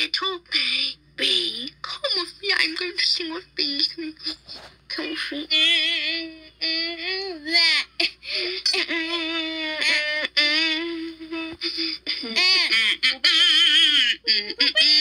little baby. Come with me. I'm going to sing with bees. Come, with me. That.